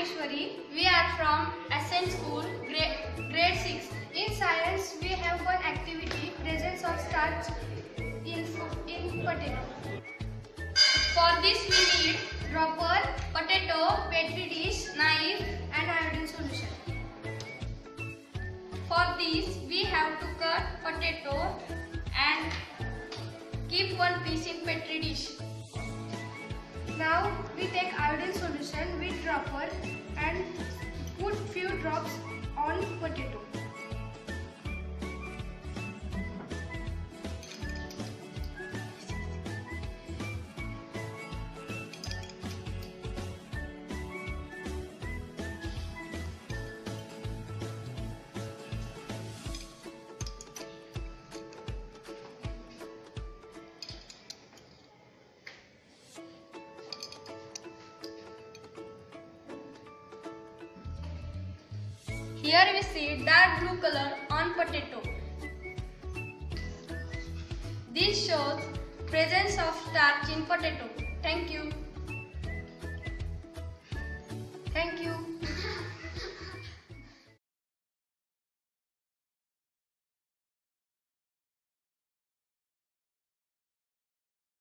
Maheshwari. We are from Ascent School, grade, grade 6. In science, we have one activity, presence of starch in, in potato. For this we need Dropper potato, petri dish, knife. and iodine solution. For this we have to cut potato and keep one piece in petri dish. We take iodine solution with dropper and put few drops on Here we see dark blue color on potato. This shows presence of starch in potato. Thank you.